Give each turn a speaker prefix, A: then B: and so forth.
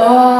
A: Oh.